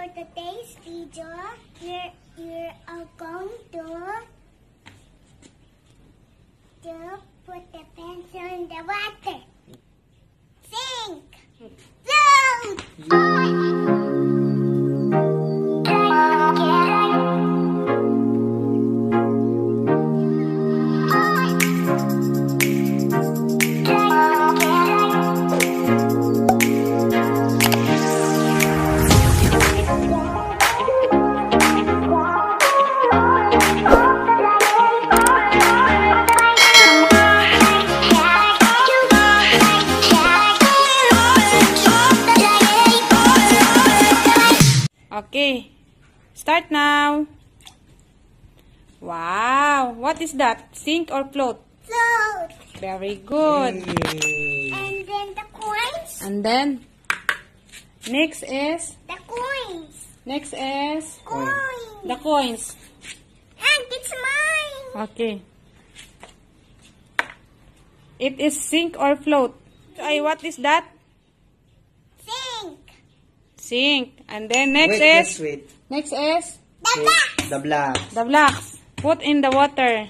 for today's video, you're, you're going to, to put the pencil in the water. Start now. Wow. What is that? Sink or float? Float! Very good. Yay. And then the coins, And then, next is, the coins, next is, coins. the coins. And it's mine. Okay. It is sink or float. Ay, what is that? Sink. Sink. And then next wait, is, just wait. Next is, The back. The black. the blocks. Put in the water.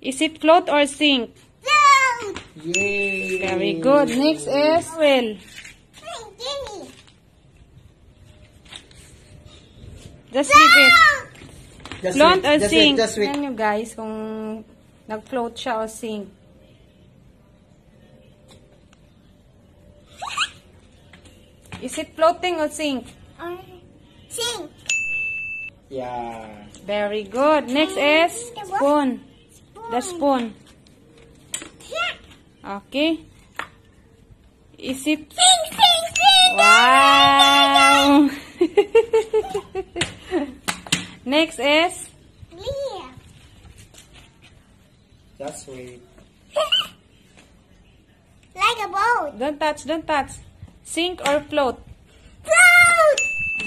Is it float or sink? Float. Yay. Very good. Next is, well, just leave it. Float. Just Float wait, or just sink? Wait, just wait. Nyo guys kung nag-float siya o sink. Is it floating or sink? Or sink. Yeah. Very good. Next is spoon. The spoon. Okay. Is it... Sink, sink, sink. Wow! Next is... Leah. Just wait. like a boat. Don't touch, don't touch. Sink or? Float.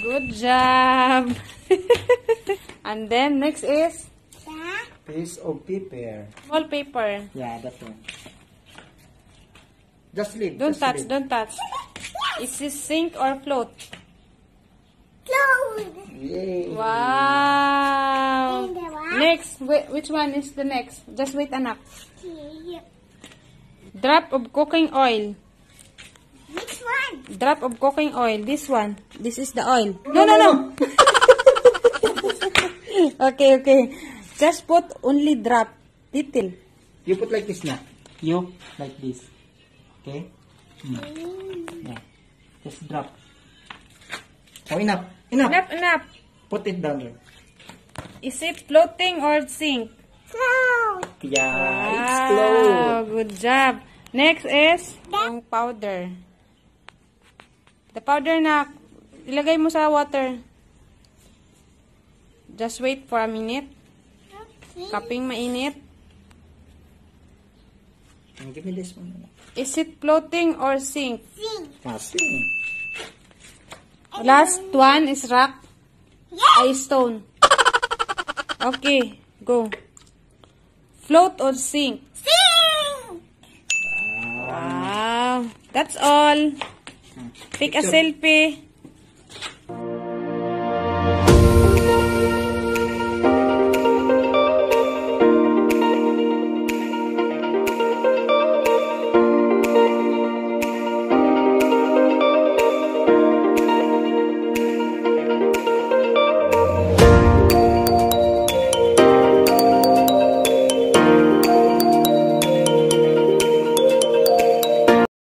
Good job! And then next is. Piece of paper. wallpaper. Yeah, that one. Just leave. Don't just touch, leave. don't touch. Is this sink or float? Float. Yay. Wow! Next, wait, which one is the next? Just wait, anak. Drop of cooking oil. Which one? Drop of cooking oil. This one. This is the oil. No, no, no. okay, okay. Just put only drop. Little. You put like this na. You like this. Okay? Hmm. Yeah. Just drop. Oh, enough. Enough. Enough, enough. Put it down there. Is it floating or sink? Float. Yeah, it's Wow, close. good job. Next is yung powder. The powder na ilagay mo sa water. Just wait for a minute. Okay. Kaping mainit. And give me this one. Is it floating or sink? Sink. Passing. Last one is rock. Yes. Ay, stone. Okay, go. Float or sink? Sink. Wow. That's all. Take a selfie.